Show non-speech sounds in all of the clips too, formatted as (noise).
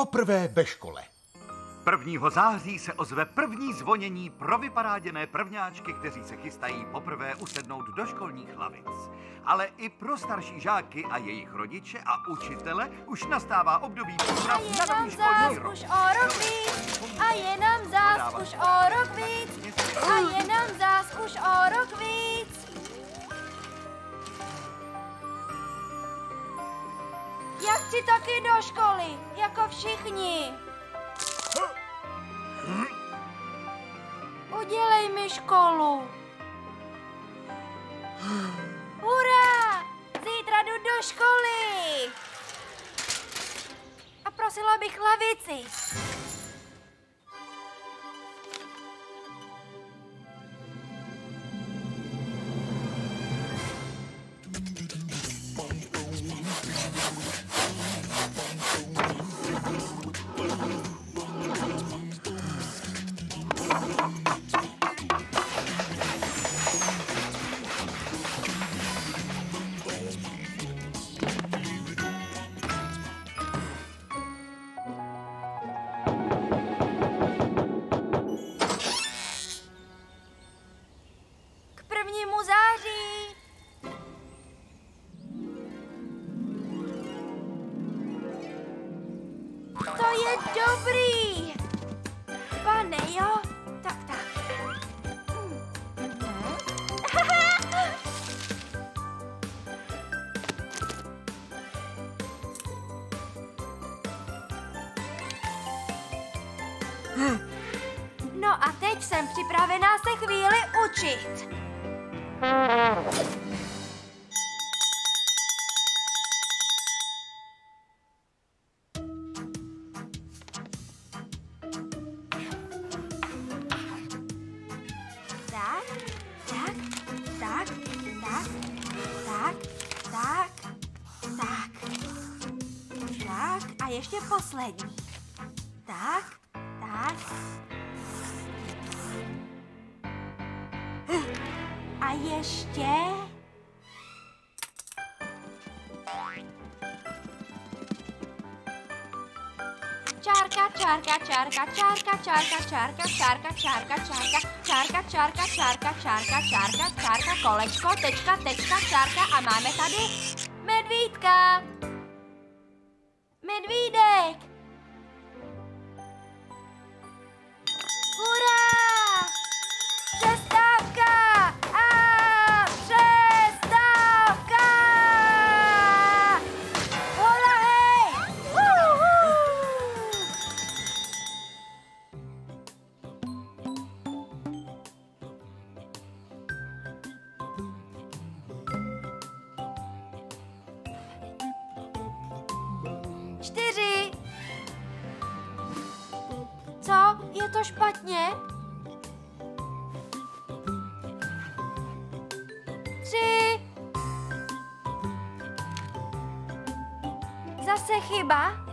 poprvé ve škole. 1. září se ozve první zvonění pro vyparáděné prvňáčky, kteří se chystají poprvé usednout do školních lavic. Ale i pro starší žáky a jejich rodiče a učitele už nastává období příprav na nový školní rok. už o rok víc, a je nám zás už o rok víc, a je nám zás už o rok víc. Já chci taky do školy, jako všichni. Udělej mi školu. Hurá! Zítra jdu do školy. A prosila bych lavici. No a teď jsem připravená se chvíli učit. A ještě... Čárka, čárka, čárka, čárka, čárka, čárka, čárka, čárka, čárka, čárka, čárka, čárka, čárka, čárka, čárka, kolečko, tečka, tečka, čárka a máme tady medvídka. Medvídek. Špatně? Tři. Zase chyba?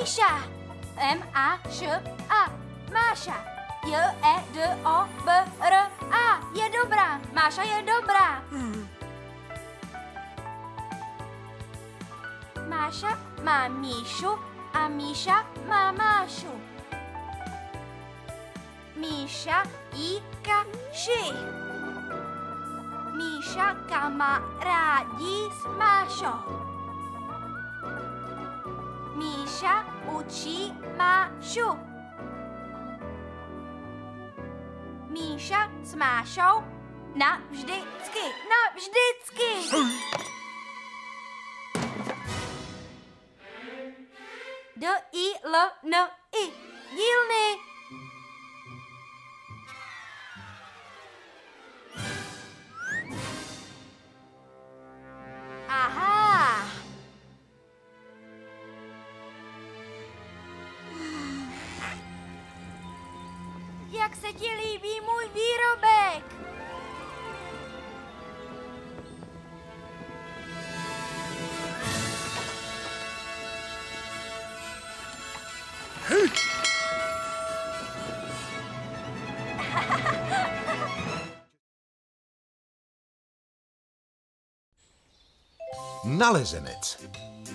Míša. M-A-Š-A. Máša. J-E-D-O-B-R-A. Je dobrá. Máša je dobrá. Máša má Míšu a Míša má Mášu. Míša i kaši. Míša kamarádi s Mášou. Míša učí Mášu. Míša s Mášou navždycky, navždycky. D I L N I dílny. Nalezenec. Ah!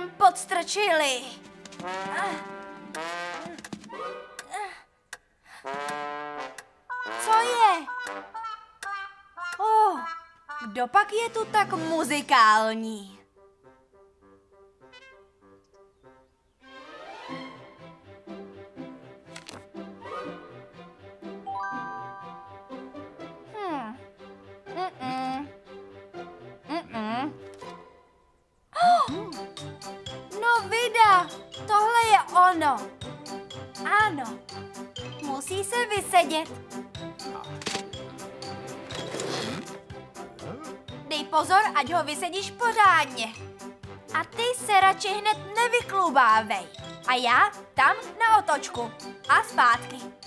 Nám podstrčili. Co je? Oh, kdo pak je tu tak muzikální? Ono. Ano, musí se vysedět. Dej pozor, ať ho vysedíš pořádně. A ty se radši hned nevyklubávej. A já tam na otočku. A zpátky.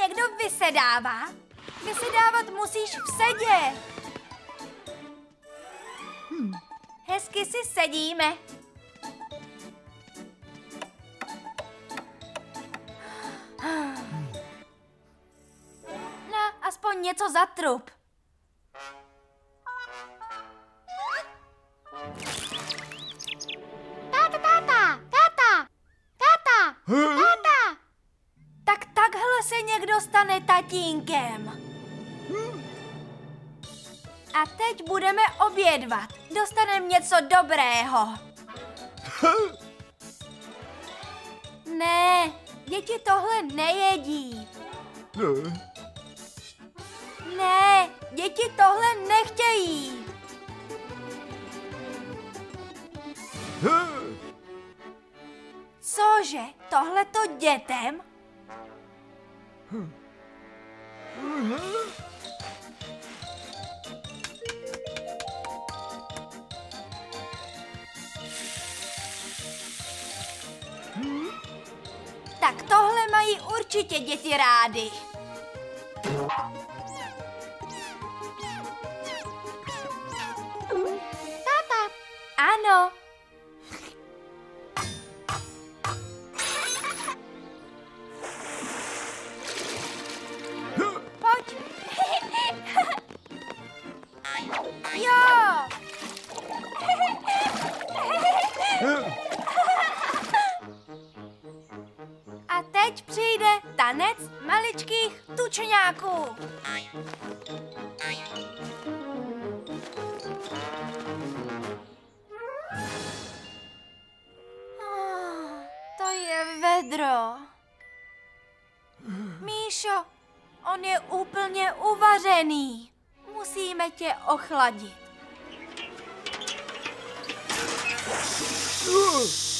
Někdo vysedává? Vysedávat musíš v sedě. Hm. Hezky si sedíme. No, aspoň něco za trup. Táta, táta. Tak takhle se někdo stane tatínkem. A teď budeme obědvat. Dostaneme něco dobrého. Ne, děti tohle nejedí. Ne, děti tohle nechtějí. Cože, tohle to dětem? Tak tohle mají určitě děti rády. Vedro. Míšo, on je úplně uvařený. Musíme tě ochladit. Táta,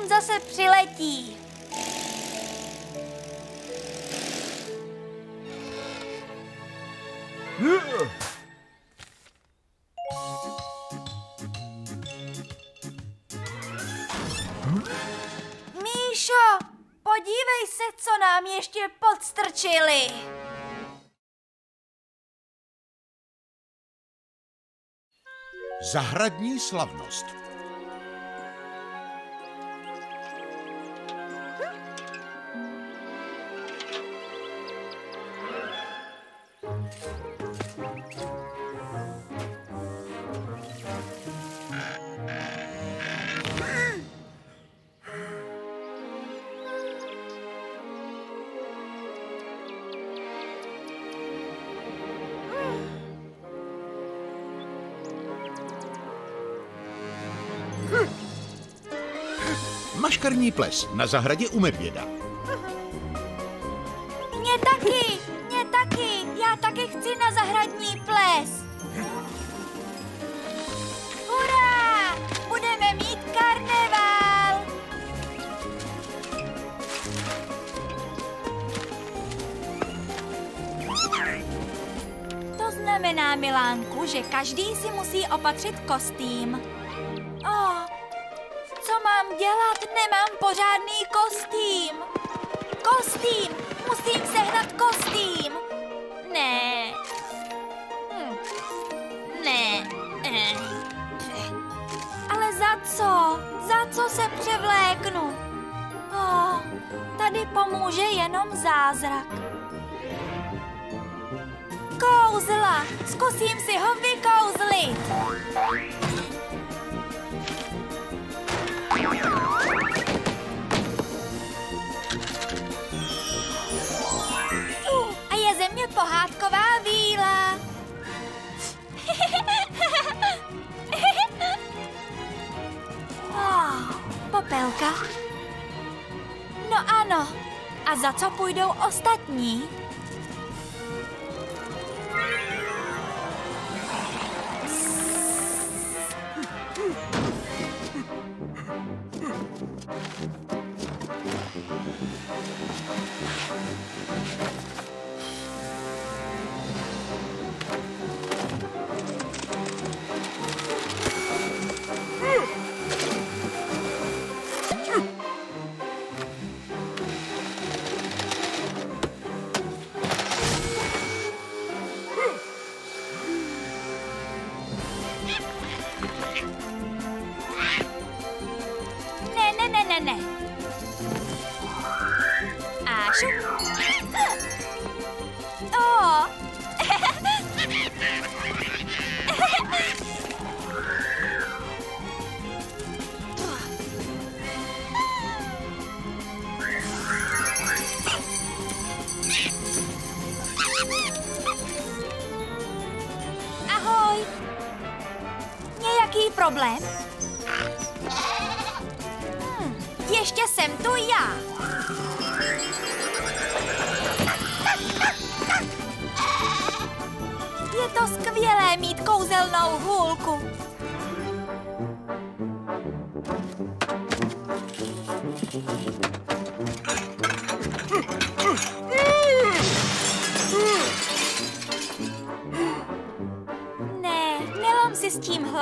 on zase přiletí. Míšo, podívej se, co nám ještě podstrčili. Zahradní slavnost. Maškarní ples na zahradě u medvěda. Mě taky, mě taky, já taky chci na zahradní ples. Hurá, budeme mít karneval. To znamená, Milánku, že každý si musí opatřit kostým. Dělat? Nemám pořádný kostým. Kostým! Musím sehnat kostým! Ne. Hm. Ne. Eh. Ale za co? Za co se převléknu? Oh, tady pomůže jenom zázrak. Kouzla! Zkusím si ho vykouzlit! Popelka. No ano. A za co půjdou ostatní?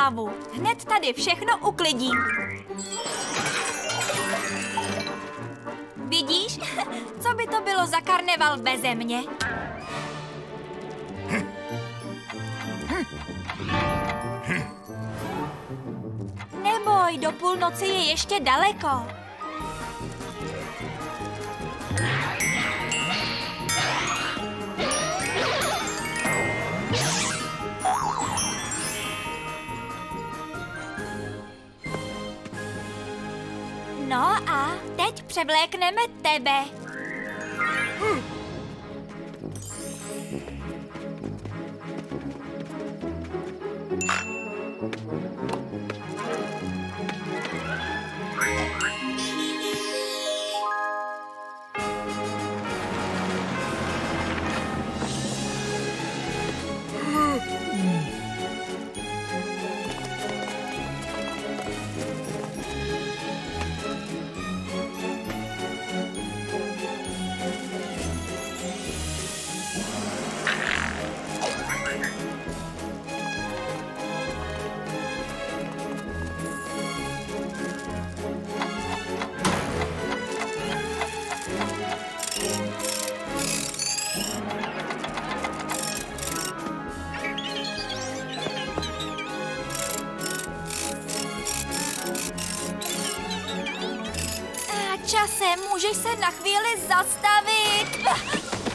Hlavu. Hned tady všechno uklidím. Vidíš, (laughs) co by to bylo za karneval beze mě? Neboj, do půlnoci je ještě daleko. Převlékneme tebe. Chvíli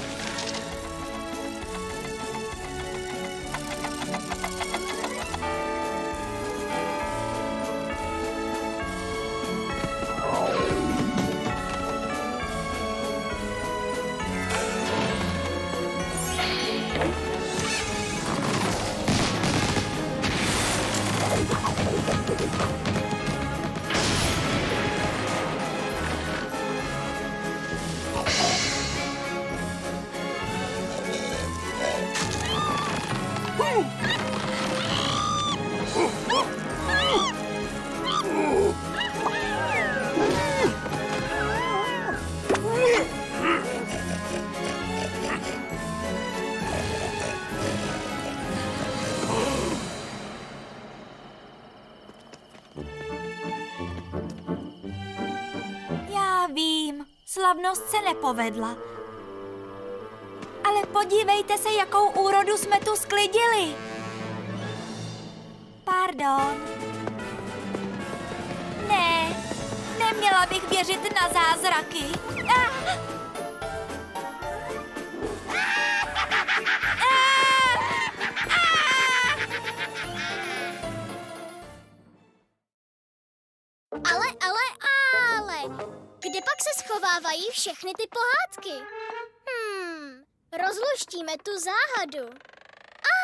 slavnost se nepovedla. Ale podívejte se, jakou úrodu jsme tu sklidili. Pardon. Ne, neměla bych věřit na zázraky. Všechny ty pohádky? Hmm, rozluštíme tu záhadu. A,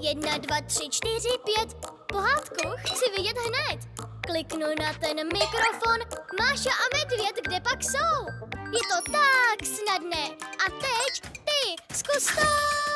jedna, dva, tři, čtyři, pět. Pohádku chci vidět hned. Kliknu na ten mikrofon. Máša a medvěd, kde pak jsou? Je to tak snadné. A teď ty, zkus to!